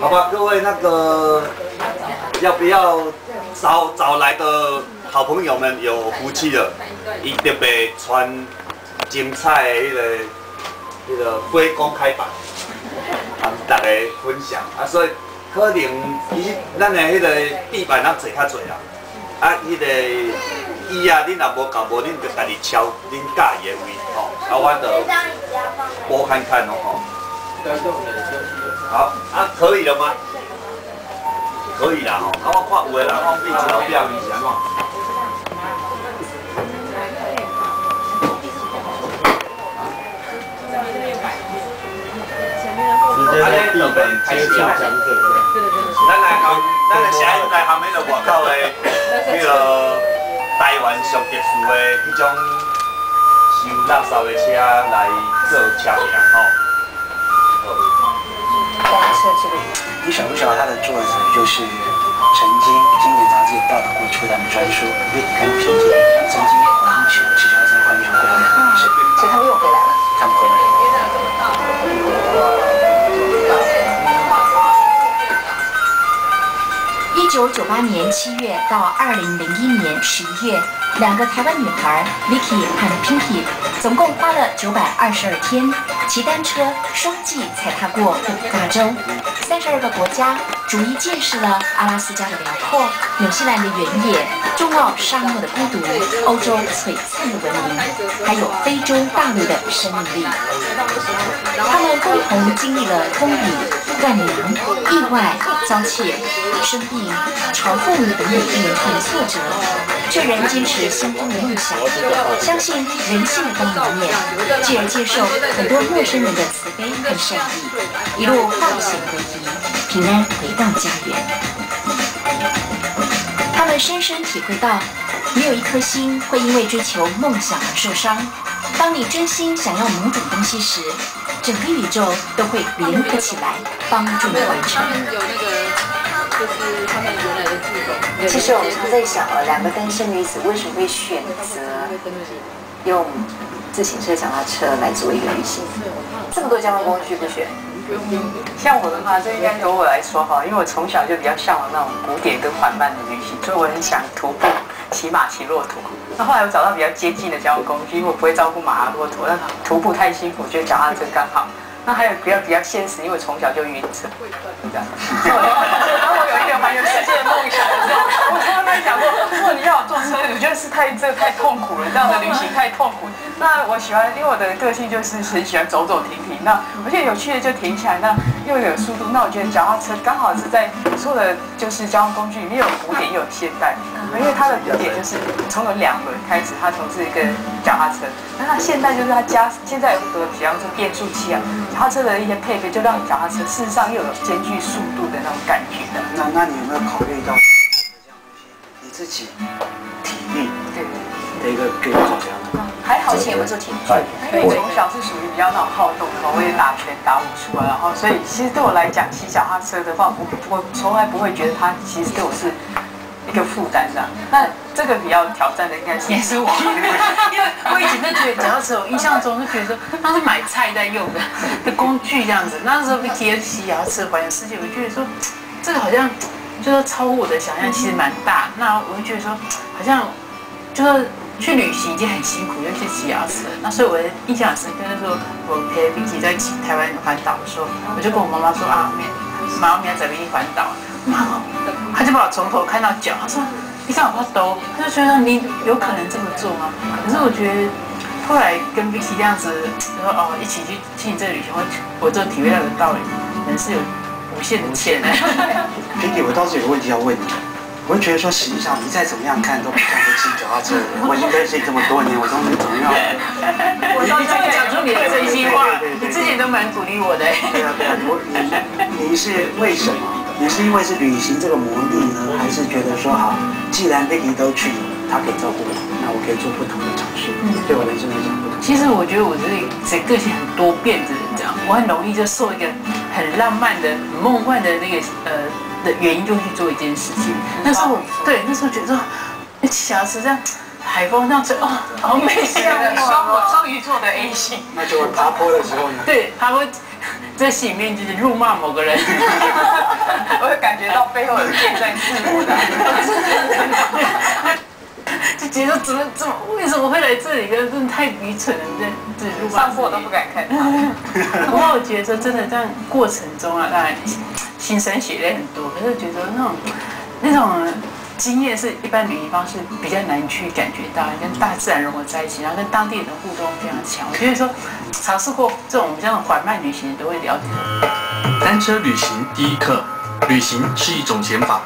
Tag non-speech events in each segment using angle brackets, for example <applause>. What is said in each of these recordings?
好吧，各位那个要不要找找来的好朋友们有福气了？伊特别穿精彩的迄个迄个非公开版，和大家分享啊，所以可能伊咱的迄个地板咱坐较侪啦，啊，迄个椅啊，恁若无搞无，恁就家己敲恁介意的位吼，啊，我就拨看看哦吼。好啊，可以了吗？可以啦吼，啊，我看有的人讲比较表面是安怎？直接地板接触讲者。咱来含，咱来声音来含迄个外口的迄个台湾上特殊的迄种收垃圾的车来做车名吼。<laughs> 你晓不晓得他的作者就是曾经《经典杂志》报道过出版的专书《瑞跟平姐》，曾经环球骑脚踏车环球过来的是，所以他们又回来了。他们回来了。一九九八年七月到二零零一年十一月，两个台湾女孩 Vicky 和 Pinky 总共花了九百二十二天，骑单车双季踩踏过五大洲、三十二个国家，逐一见识了阿拉斯加的辽阔、纽西兰的原野、中澳沙漠的孤独、欧洲璀璨的文明，还有非洲大陆的生命力。他们共同经历了风雨、断粮、意外、遭窃、生病、嘲讽等等令人痛的挫折，却仍坚持心中的梦想，相信人性的光明面，继而接受很多陌生人的慈悲和善意，一路化险为夷，平安回到家园。他们深深体会到，没有一颗心会因为追求梦想而受伤。当你真心想要某种东西时，整个宇宙都会联合起来，帮助你完成。有那个，就是他们。其实我们常在想啊，两个单身女子为什么会选择用自行车、脚踏车来做一个旅行？这么多交通工具不选？像我的话，这应该由我来说哈，因为我从小就比较向往那种古典跟缓慢的旅行，所以我很想徒步、骑马、骑骆驼。那后来我找到比较接近的交通工具，因为我不会照顾马、骆驼，那徒步太辛苦，觉得脚踏车刚好。那还有比较比较现实，因为从小就晕车，<laughs> 有世界的梦想的时候，<laughs> 我从来没想过，如果你要我坐车，我觉得是太这太痛苦了，这样的旅行太痛苦。那我喜欢，因为我的个性就是很喜欢走走停停。那而且有趣的就停起来，那又有速度。那我觉得脚踏车刚好是在所有的就是交通工具里面，有古典又有现代。因为它的古典就是从有两轮开始，它从是一个脚踏车，那它现代就是它加现在有很多比方说变速器啊，脚踏车的一些配备，就让脚踏车事实上又有兼具速度的那种感觉的。那那你有没有考虑到你自己体力对。的一个一个考量呢？还好，之前有没有做体育？因为我从小是属于比较那种好动的嘛，我也打拳、打武术啊，然后所以其实对我来讲，骑脚踏车的话，我我从来不会觉得它其实对我是一个负担的。那这个比较挑战的应该是 <laughs> 也是我，因为我以前就觉得脚踏车，我印象中就觉得说它是买菜在用的的工具这样子。那时候 Vicky 骑脚踏车环游世界，我就觉得说这个好像就是超乎我的想象，其实蛮大。那我就觉得说好像就是。去旅行已经很辛苦，又去骑脚踏车，那所以我的印象很深刻。那时候我陪 Vicky 在台湾环岛的时候，我就跟我妈妈说啊，明妈妈明天在边环岛，妈，他就把我从头看到脚，他说你看我发抖，他就觉得你有可能这么做吗？可是我觉得后来跟 Vicky 这样子，就说哦一起去进行这个旅行，我我就体会到的道理，人是有无限的潜能。Vicky，我倒是有个问题要问你。我就觉得说，实际上你再怎么样看都不像是骑脚踏车的。我已经认识你这么多年，我都没怎么样。我到最后讲出你的真心话，你自己都蛮鼓励我的。对啊，对啊，我你你是为什么？你是因为是旅行这个魔力呢，还是觉得说好，既然 Vicky 都去了，他可以照顾我，那我可以做不同的尝试。对我人生来讲不同。其实我觉得我这这个性很多变的人，这样我很容易就受一个很浪漫的、很梦幻的那个呃。的原因就去做一件事情。那时候对，那时候觉得说，骑脚踏车这样，海风这样吹，哦，好美 <laughs> 啊！双双鱼座的 A 型。那就会爬坡的时候呢？对，爬坡在心里面就是辱骂某个人，<laughs> 我会感觉到背后有剑在刺我的。<laughs> <laughs> 就觉得怎么怎么为什么会来这里？真的太愚蠢了，这这辱骂上。课我都不敢看他。<laughs> 不过我觉得说真的，这样过程中啊，当然心酸血泪很多，可是觉得那种那种经验是一般旅行方式比较难去感觉到，跟大自然融合在一起，然后跟当地人的互动非常强。我觉得说尝试过这种这样缓慢旅行的都会了解。单车旅行第一课：旅行是一种减法。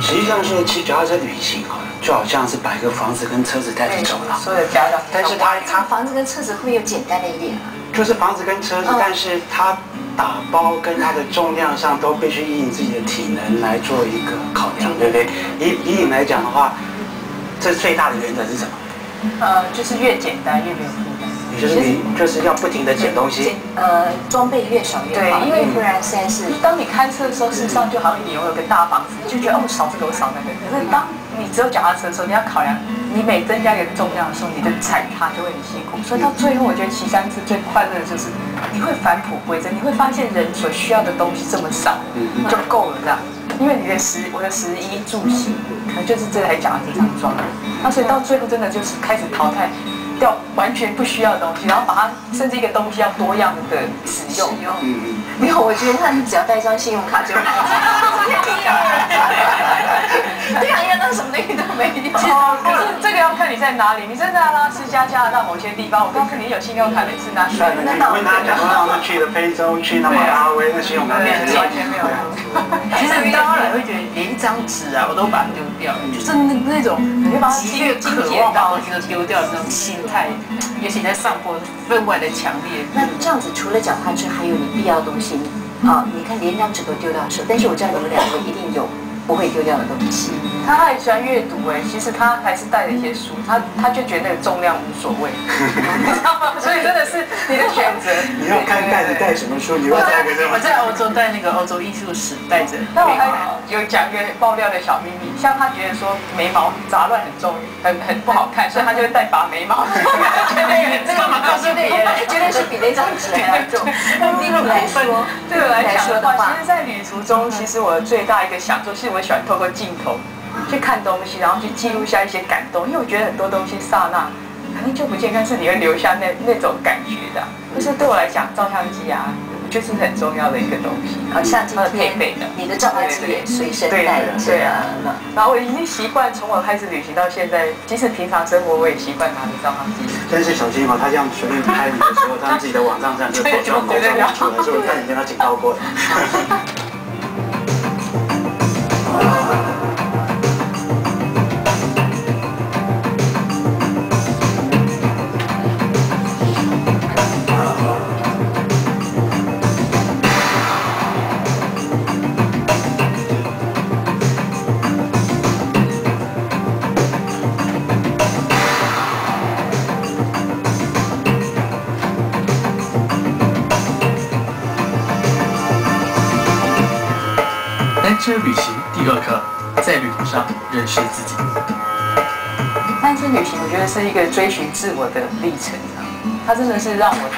实际上是骑脚踏车旅行啊，就好像是把一个房子跟车子带着走了。所有的家长，但是他他房子跟车子会不会有简单的一点啊？就是房子跟车子，但是它打包跟它的重量上都必须以你自己的体能来做一个考量，对不对？以以你来讲的话，这最大的原则是什么？呃，就是越简单越没有负担。也就是你就是要不停的捡东西。呃，装备越少越好，对因为不然实在是当你开车的时候，事实上就好像你拥有个大房子，你就觉得哦，我少这个我少那个。可是当你只有脚踏车的时候，你要考量，你每增加一个重量的时候，你的踩踏就会很辛苦。所以到最后，我觉得骑山是最快乐的就是你会返璞归真，你会发现人所需要的东西这么少，就够了这样。因为你的食，我的食衣住行，可能就是这台脚踏车上装的。那所以到最后真的就是开始淘汰掉完全不需要的东西，然后把它甚至一个东西要多样的使用。嗯嗯。没有，我觉得他只要带一张信用卡就好。<laughs> <laughs> <laughs> 对啊，因为那什么东西都没有。哦，可是这个要看你在哪里。你在阿拉斯加、加拿大某些地方，我告诉你，有信用卡的是拿出来的，你问他讲说他们去的非洲，去那马拉维，那信用卡对，没完全没有。其实你到后来会觉得连一张纸啊，我都把它丢掉了，就是那那种你会把它极越渴望把东西都丢掉的那种心态，尤其在上坡分外的强烈。那这样子，除了脚踏车，还有你必要的东西啊？你看连一张纸都丢掉的时候，但是我知道你们两个一定有不会丢掉的东西。他还喜欢阅读哎，其实他还是带了一些书，他他就觉得那个重量无所谓，你知道吗？所以真的是你的选择。你要看带着带什么书，你要带个什么？我在欧洲带那个欧洲艺术史，带着。那我还有讲一个爆料的小秘密，像他觉得说眉毛杂乱很重，很很不好看，所以他就会带把眉毛。<laughs> 这干嘛告诉别人？绝对是比那张纸还要重。<laughs> 对我来说，对我来讲的话，其实，在旅途中，其实我最大一个享受，是我喜欢透过镜头去看东西，然后去记录下一些感动，因为我觉得很多东西刹那可能就不见，但是你会留下那那种感觉的。就是对我来讲，照相机啊，就是很重要的一个东西。好像今它的配天备的。你的照相机也随身对带着，对啊，然后我已经习惯，从我开始旅行到现在，即使平常生活我也习惯拿着照相机。<laughs> 但是小心嘛，他这样随便拍你的时候，他自己的网站上就口罩口罩出来，所以我看你跟他警告过的。<laughs> 上认识自己。单车旅行，我觉得是一个追寻自我的历程啊，它真的是让我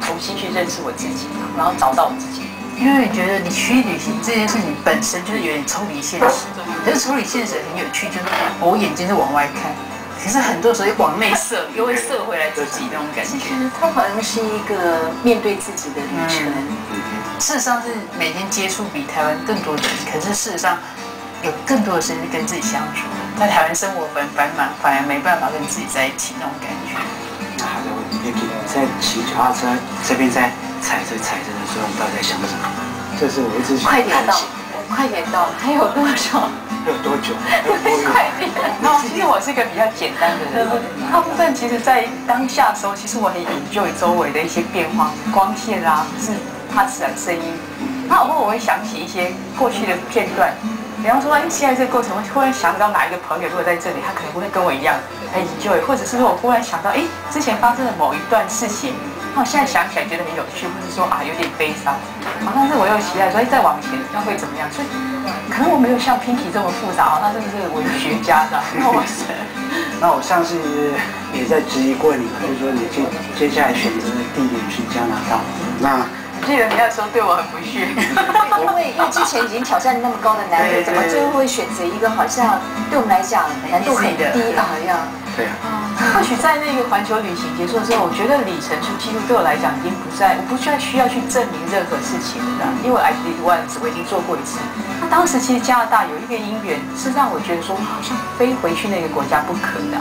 重新去认识我自己，然后找到我自己。因为觉得你去旅行这件事情本身就是有点抽离现实，可是抽离现实很有趣，就是我眼睛是往外看，可是很多时候又往内射，又会射回来自己那种感觉。其实它好像是一个面对自己的旅程。事实上是每天接触比台湾更多的人，可是事实上有更多的时间跟自己相处。在台湾生活很繁忙，反而没办法跟自己在一起那种感觉。好的，Vicky，在骑脚踏车这边在踩着踩着的时候，你到底在想什么？这是我一直想快点到探险，快点到，还有多少？还有多久？还有多远？<laughs> 快点！然后其实我是一个比较简单的人，大部分其实在当下的时候，其实我很 enjoy 周围的一些变化，光线啊，是它自然声音。那偶尔我会想起一些过去的片段，比方说，哎，现在这个过程，我忽然想到哪一个朋友如果在这里，他可能会跟我一样很 enjoy，或者是说我忽然想到，哎，之前发生的某一段事情，那我现在想起来觉得很有趣，或者说啊有点悲伤，好，但是我又期待说，哎，再往前那会怎么样？所以可能我没有像 Pinky 这么复杂，那真的是文学家的，哇塞！那我上次也在质疑过你，就是说你接接下来选择的地点是加拿大，那记得你那时候对我很不屑。<laughs> 因为因为之前已经挑战那么高的难度，怎么最后会选择一个好像对我们来讲难度很低啊呀？对啊，或许在那个环球旅行结束之后，我觉得里程数记录对我来讲已经不再，我不需要需要去证明任何事情了，因为 I did once 我已经做过一次。那当时其实加拿大有一个因缘，是让我觉得说好像非回去那个国家不可的。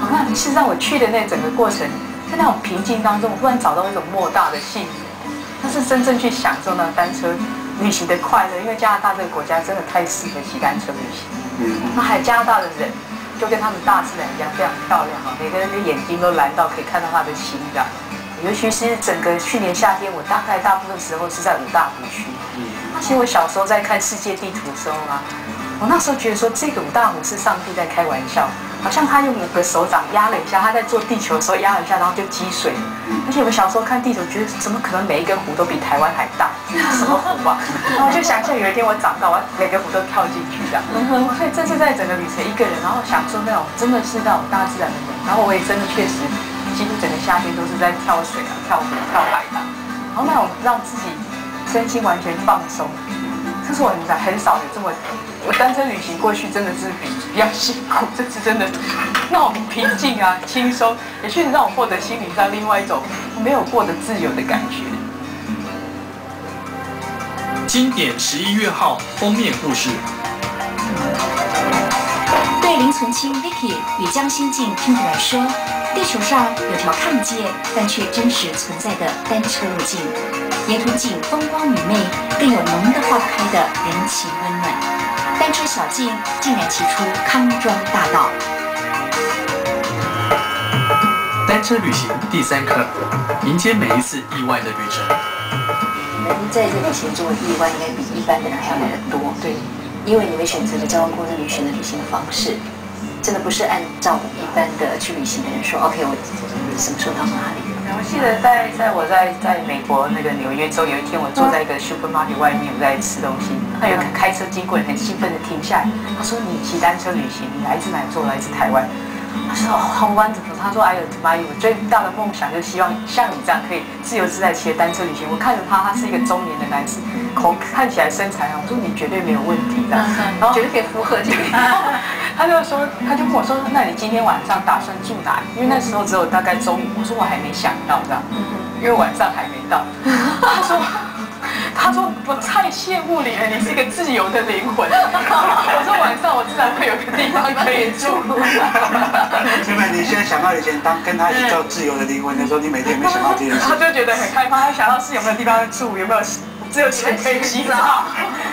好，那事实上我去的那整个过程，在那种平静当中，我突然找到一种莫大的幸福，那是真正去享受那单车旅行的快乐。因为加拿大这个国家真的太适合骑单车旅行。嗯，那还有加拿大的人，就跟他们大自然一样，非常漂亮啊，每个人的眼睛都蓝到可以看到他的心这样。尤其是整个去年夏天，我大概大部分时候是在五大湖区。那其实我小时候在看世界地图的时候啊，我那时候觉得说这个五大湖是上帝在开玩笑，好像他用一个手掌压了一下，他在做地球的时候压了一下，然后就积水。而且我小时候看地球，觉得怎么可能每一个湖都比台湾还大？什么湖啊？<laughs> 然后我就想象有一天我长大，我要每个湖都跳进去这样。所以这是在整个旅程一个人，然后享受那种真的是那种大自然的美。然后我也真的确实，几乎整个夏天都是在跳水啊、跳湖、跳海的。然后那种让自己身心完全放松，这是我很少很少有这么。我单车旅行过去真的是比比较辛苦，这次真的那种平静啊、轻松，也确实让我获得心灵上另外一种没有过的自由的感觉。经典十一月号封面故事。对林存清 Vicky 与江心静 Pink 来说，地球上有条看不见但却真实存在的单车路径，沿途景风光明媚，更有浓得化不开的人情温暖。单车小径竟然骑出康庄大道。单车旅行第三课，迎接每一次意外的旅程。你们在这旅行中的意外应该比一般的人还要来得多，对，因为你们选择了交通公司旅行的旅行的方式，真的不是按照一般的去旅行的人说，OK，我什么时候到哪里。我记得在在我在在美国那个纽约州，有一天我坐在一个 supermarket 外面，我在吃东西，他有个开车经过人很兴奋的停下来，他说你骑单车旅行，你来自哪座？来自台湾。他说哦，好 wonderful。他说哎呦妈呀，我最大的梦想就是希望像你这样可以自由自在骑单车旅行。我看着他，他是一个中年的男子，口看起来身材好，我说你绝对没有问题的，然后觉得可以符合这个。他就说，他就跟我说，那你今天晚上打算住哪里？因为那时候只有大概中午，我说我还没想到这样，因为晚上还没到。他说，<laughs> 他说我太羡慕你了，你是一个自由的灵魂。<laughs> 我说晚上我自然会有个地方 <laughs> 可以住。因为你现在想到以前当跟他一起叫自由的灵魂的时候，你每天有没有想到这件事？他就觉得很害怕，他想到是有没有地方住，有没有只有钱可以洗澡，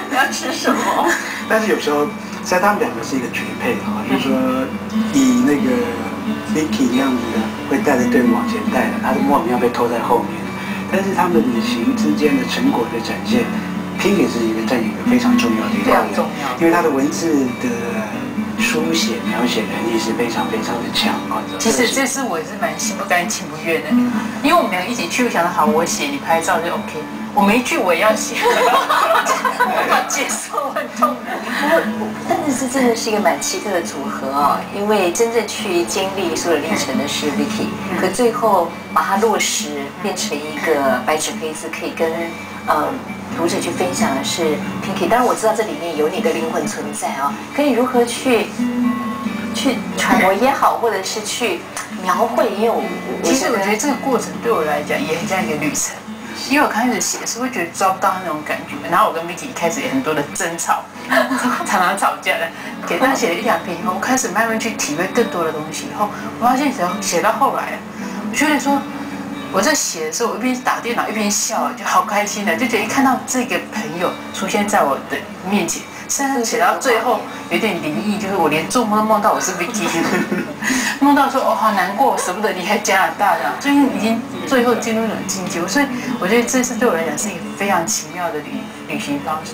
你要吃什么？但是有时候，实在他们两个是一个绝配哈，就是说以那个 Vicky 那样子的，会带着队伍往前带的，他的莫名要被拖在后面。但是他们旅行之间的成果的展现，Pinky 是一个占一个非常重要的一个非常重要。因为他的文字的书写描写能力是非常非常的强啊。其实这次我也是蛮心不甘情不愿的，因为我们两个一起去，我想的好，我写你拍照就 OK，我没去我也要写，无法接受，很痛苦。<laughs> 但是这真的是一个蛮奇特的组合哦，因为真正去经历所有历程的是 Vicky，可最后把它落实变成一个白纸黑字，可以跟呃读者去分享的是 Pinky。当然我知道这里面有你的灵魂存在啊、可以如何去去揣摩也好，或者是去描绘，也有其实我觉得这个过程对我来讲也很像一个旅程，因为我刚开始写的时候会觉得抓不到那种感觉，然后我跟 Vicky 一开始也很多的争吵，<laughs> 常常吵架的。给他写了一两篇以后，我开始慢慢去体会更多的东西以后，我发现只要写到后来，我觉得说我在写的时候，我一边打电脑一边笑，就好开心的，就觉得一看到这个朋友出现在我的面前。甚至写到最后有点灵异，就是我连做梦都梦到我是 Vicky，<laughs> 梦到说哦好难过，舍不得离开加拿大这样，最近已经最后进入一种境界，所以我觉得这次对我来讲是一个非常奇妙的旅旅行方式。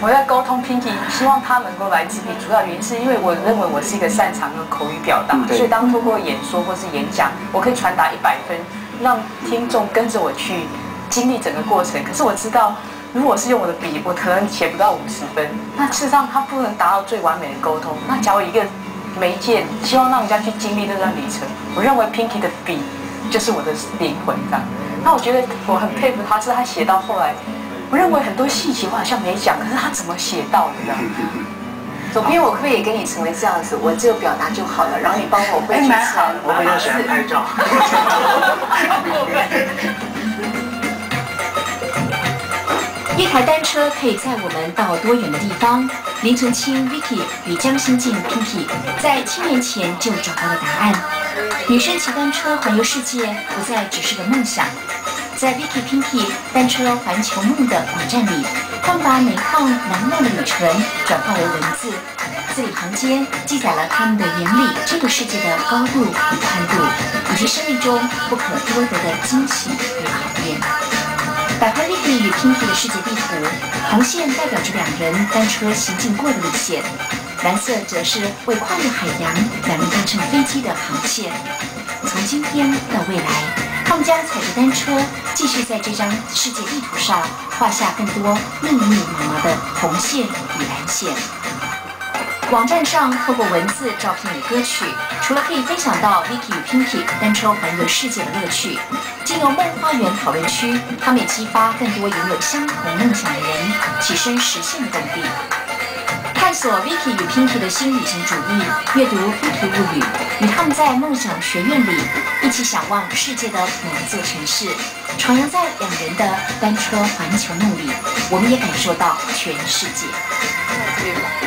我在沟通 Pinky，希望他能够来自己，主要原因是因为我认为我是一个擅长用口语表达，所以当透过演说或是演讲，我可以传达一百分，让听众跟着我去经历整个过程。可是我知道，如果是用我的笔，我可能写不到五十分。那事实上，它不能达到最完美的沟通。那假如一个媒介，希望让人家去经历这段旅程，我认为 Pinky 的笔就是我的灵魂，这样。那我觉得我很佩服他，是他写到后来，我认为很多细节我好像没讲，可是他怎么写到的？左边我可不可以跟你成为这样子，我只有表达就好了，然后你帮我绘制哎蛮好成我比较喜欢拍照。<laughs> 一台单车可以载我们到多远的地方？林存清 Vicky 与江心静 Pinky 在七年前就找到了答案。女生骑单车环游世界不再只是个梦想。在 Vicky Pinky 单车环球梦的网站里，他们把每趟难忘的旅程转化为文字，字里行间记载了他们的眼里这个世界的高度与宽度，以及生命中不可多得的惊喜与考验。打开 Vicky 与 Pinky 的世界地图，红线代表着两人单车行进过的路线，蓝色则是为跨越海洋两人搭乘飞机的航线。从今天到未来，他们将踩着单车，继续在这张世界地图上画下更多密密麻麻的红线与蓝线。网站上透过文字、照片与歌曲，除了可以分享到 Vicky 与 Pinky 单车环游世界的乐趣，经由梦花园讨论区，他们也激发更多拥有相同梦想的人起身实现的动力。探索 Vicky 与 Pinky 的新旅行主义，阅读《飞图物语》，与他们在梦想学院里一起想望世界的某座城市，徜徉在两人的单车环球梦里，我们也感受到全世界。